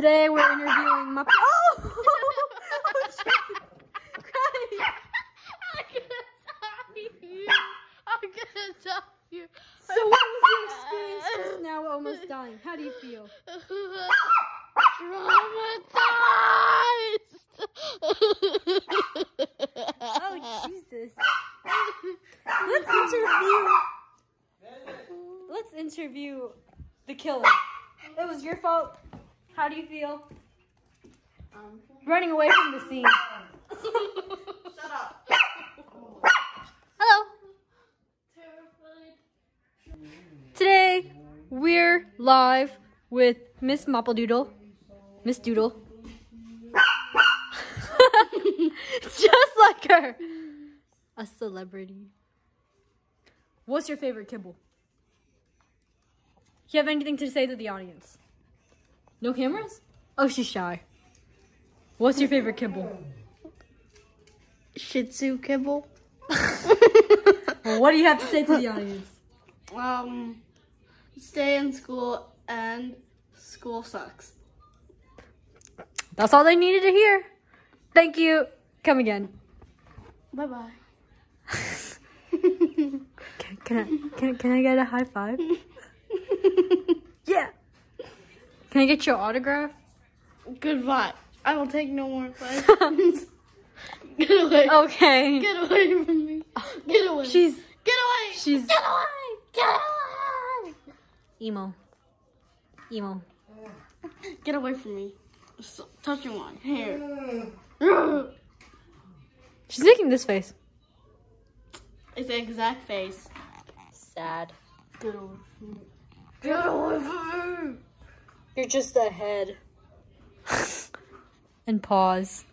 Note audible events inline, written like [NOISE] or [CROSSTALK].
Today we're interviewing my. Oh! oh. Crying. I'm gonna stop you. So, what was your experience just now almost dying? How do you feel? Traumatized. Oh, Jesus. Let's interview. Let's interview the killer. It was your fault. How do you feel? Um, Running away from the scene. [LAUGHS] Shut up. Hello. Terrified. Today we're live with Miss Moppledoodle. Miss Doodle. [LAUGHS] Just like her. A celebrity. What's your favorite kibble? You have anything to say to the audience? No cameras? Oh, she's shy. What's your favorite kibble? Shih Tzu kibble. Well, what do you have to say to the audience? Um, stay in school and school sucks. That's all they needed to hear. Thank you. Come again. Bye bye. [LAUGHS] Can, can I can, can I get a high five? [LAUGHS] Yeah. Can I get your autograph? Goodbye. I will take no more [LAUGHS] questions. Get away. Okay. Get away from me. Get away. She's Get away. she's Get away. Get away. emo. Emo. Get away from me. Stop touching my hair. She's making this face. It's the exact face. Sad. Get away from me. Get away from me. You're just a head. [LAUGHS] and pause.